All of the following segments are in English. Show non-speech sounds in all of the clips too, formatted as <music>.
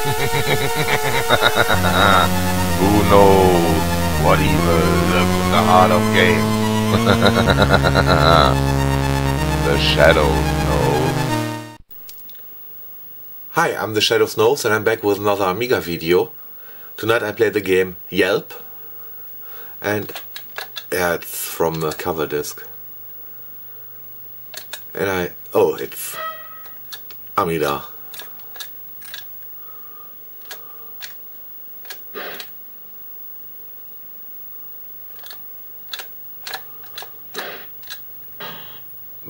<laughs> Who knows what evil lurks in the heart of game? <laughs> the Shadow knows. Hi, I'm the Shadows Knows and I'm back with another Amiga video. Tonight I play the game Yelp. And yeah, it's from a cover disc. And I... oh, it's Amidar.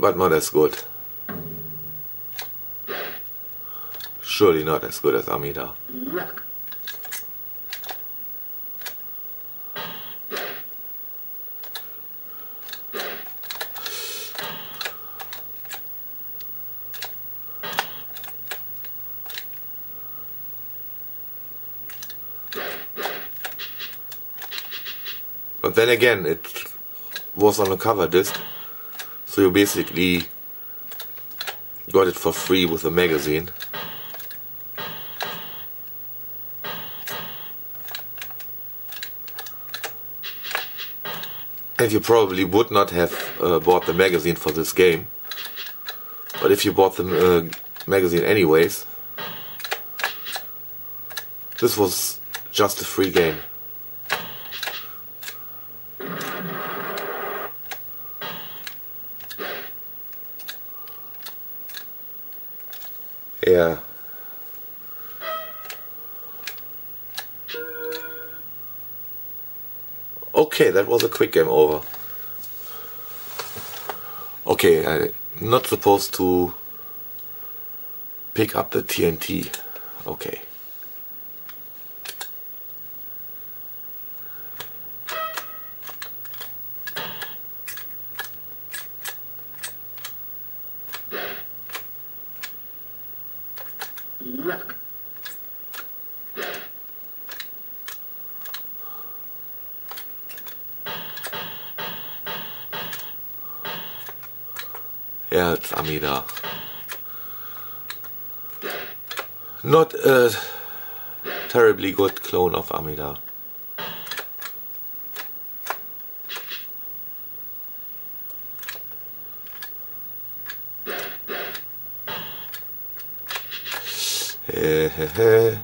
But not as good. Surely not as good as Amidar. But then again, it was on a cover disc, so you basically got it for free with a magazine. And you probably would not have uh, bought the magazine for this game. But if you bought the uh, magazine anyways, this was just a free game. Yeah. Okay, that was a quick game over. Okay, I'm not supposed to pick up the TNT. Okay. Yeah, it's Amidar. Not a terribly good clone of Amidar. Eh, eh, eh.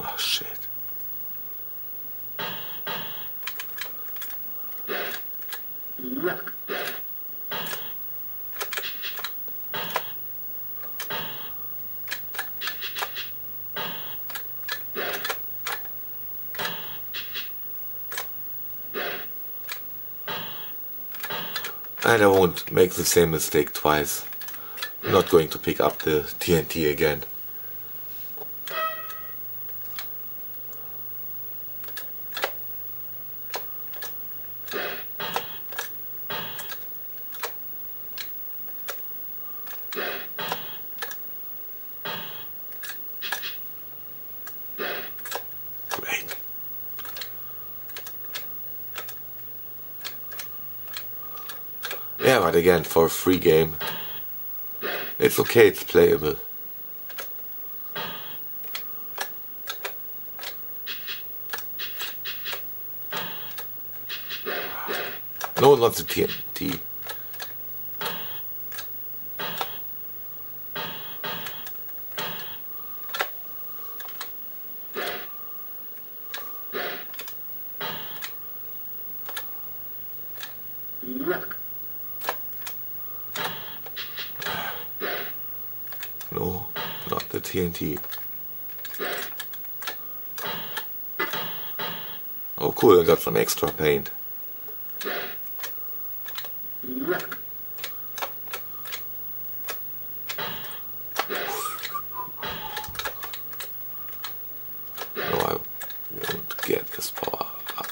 oh shit. And I won't make the same mistake twice. I'm not going to pick up the TNT again. Again, for a free game, it's okay, it's playable. No, not the TNT. No, not the TNT. Oh cool, I got some extra paint. No, I won't get this power up.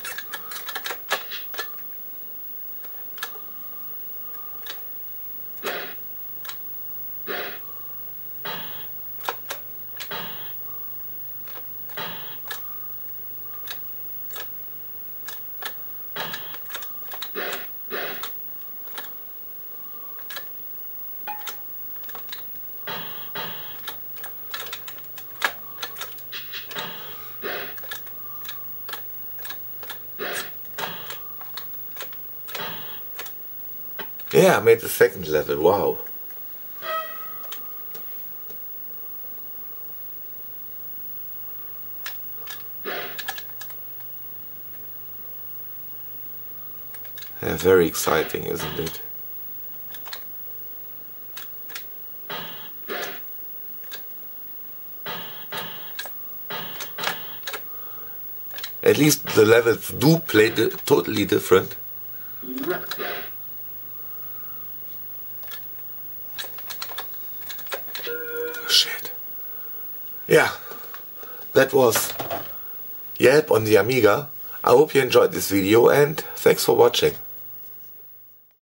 Yeah, I made the second level, wow. Yeah, very exciting, isn't it? At least the levels do play totally different. Shit. Yeah, that was Yelp on the Amiga. I hope you enjoyed this video and thanks for watching.